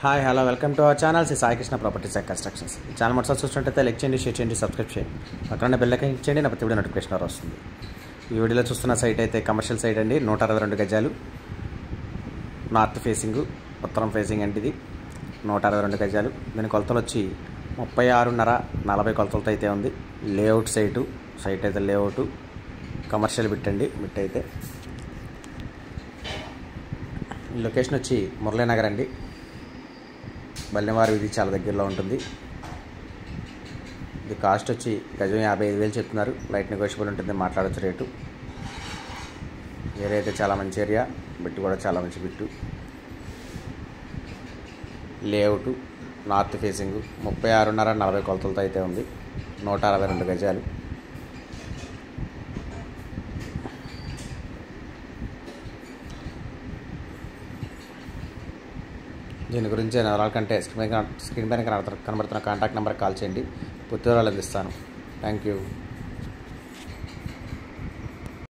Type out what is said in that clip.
Hi hello welcome to our channel Shri Saikrishna properties and constructions ఈ channel మొదటి చూస్తుంటే like చేయండి share చేయండి సబ్స్క్రైబ్ చేయండి. అక్కడ బెల్ ఐకాన్ చేయండి నా ప్రతి వీడియో నోటిఫికేషన్ వస్తుంది. ఈ వీడియోలో చూస్తున్న సైట్ అయితే కమర్షియల్ సైట్ అండి. నూట అరవై రెండు గజాలు. నార్త్ ఫేసింగ్ ఉత్తరం ఫేసింగ్ అండి ఇది. నూట అరవై రెండు గజాలు. దీని కొలతలు వచ్చి ముప్పై ఆరున్నర నలభై కొలతలతో అయితే ఉంది. లేఅవుట్ సైటు సైట్ అయితే లేఅవుట్ కమర్షియల్ బిట్ అండి బిట్ అయితే. లొకేషన్ వచ్చి మురళీనగర్ అండి. బల్లెవారి వీధి చాలా దగ్గరలో ఉంటుంది. ఇది కాస్ట్ వచ్చి గజం యాభై ఐదు వేలు చెప్తున్నారు. లైట్ నెగోషియబుల్ ఉంటుంది మాట్లాడచ్చు రేటు. ఏరియా అయితే చాలా మంచి ఏరియా బిట్టు కూడా చాలా మంచి బిట్టు. లేఅవుట్ నార్త్ ఫేసింగ్ ముప్పై ఆరున్నర నలభై కొలతలతో అయితే ఉంది. నూట అరవై రెండు గజాలు. దీని గురించి వివరాల కంటే స్క్రీన్ పైన స్క్రీన్ పైన కనబడుతున్న కనబడుతున్న కాంటాక్ట్ నెంబర్కి కాల్ చేయండి. పూర్తి వివరాలు అందిస్తాను. Thank you